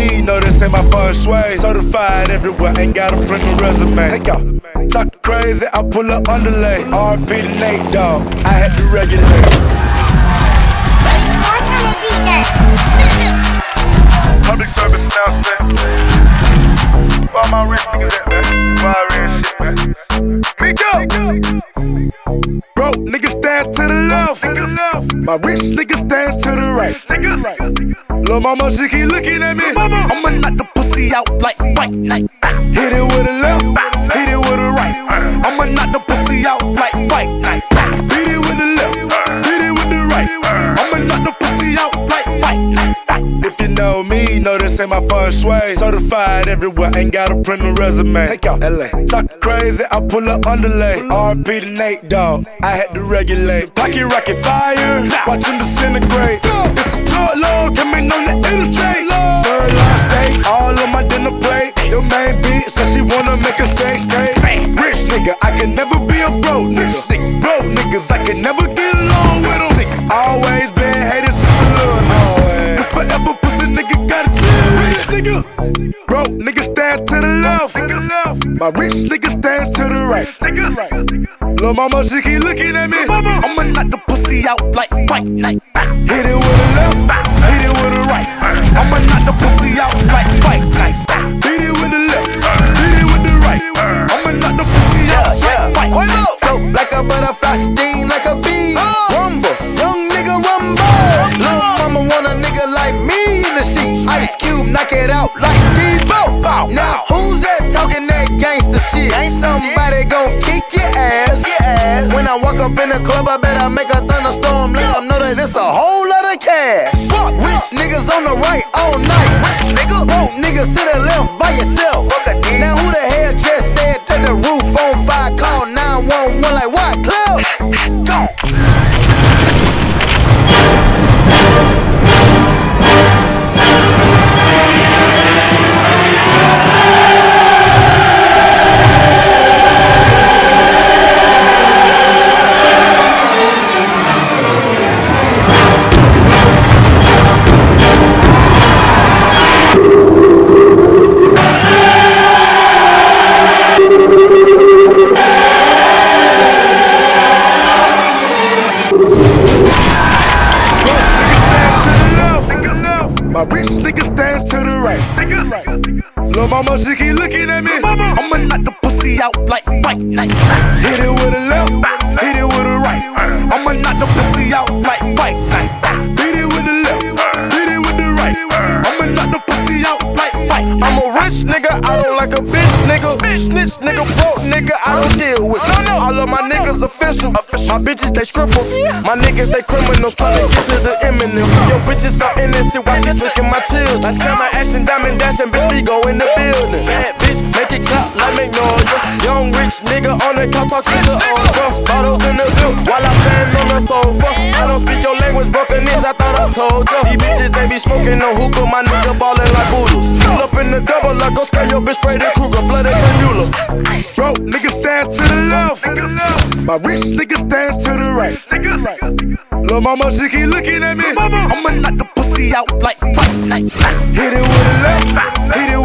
me, know this ain't my feng shui. Certified everywhere, ain't got a print a resume. Take off. Talk crazy, I pull up underlay. RP to Nate Dogg. I had to regulate. Public service announcement. Where my rich niggas at, man? Why rich shit, man? Miko! Broke niggas stand to the left. To the left. My rich niggas stand to the right. Take it right. Lil' mama, she keep looking at me. I'ma knock the pussy out like Fight Night. Ah. Hit it with a left, hit it with a right. I'ma knock the pussy out ain't my feng shui. Certified everywhere, ain't got a print resume. Take out LA. Talk crazy, I pull up underlay. RP to Nate Dogg. I had to regulate. Pocket rocket fire, watch him disintegrate. It's a drug lord coming on the interstate. Sirloin steak, all on my dinner plate. Your main beat says she wanna make a sex tape. Rich nigga, I can never be a broke nigga. Broke niggas, I can never get along with them. Always Broke niggas stand to the left. My rich niggas stand to the right. Lil' mama, she keep looking at me. I'ma knock the pussy out like Fight Night. Hit it with a left, hit it with a right. I'ma knock the pussy out like white Ice Cube, knock it out like Debo. Now who's that talking that gangster shit? Ain't somebody gon' kick your ass. When I walk up in the club, I better make a thunderstorm. Let them know that it's a whole lot of cash. Rich niggas on the right all night. Rich nigga, broke niggas to the left by yourself. Now who the hell My rich niggas stand to the right. Lil' mama, she keep looking at me. I'ma knock the pussy out like Fight Night. Hit it with a left, hit it with a right. I'ma knock the pussy out like Fight Night. Hit it with the left, hit it with the right. I'ma knock the pussy out like I'm a rich nigga, I don't like a bitch nigga. Bitch, snitch nigga, broke nigga, I don't deal with. All of my niggas official. My bitches, they scribbles. My niggas, they criminals trying to get to the imminent. Your bitches are innocent while she taking my children. That's my action, diamond dancing, bitch, we go in the building. Bad bitch, make it clap like Magnolia. Young rich nigga on the couch talking to all rough. Bottles in the bill while I'm stand on the sofa. I don't speak your language, Buccaneers, I thought I told ya. These bitches, they be smoking no hookah, my nigga ballin' like boodles. Like your bitch, Freddy Krueger, flooded the Mueller. Broke niggas stand to the left. My rich niggas stand to the right. Lil' mama, she keep looking at me. I'ma knock the pussy out like Fight Night. Hit it with a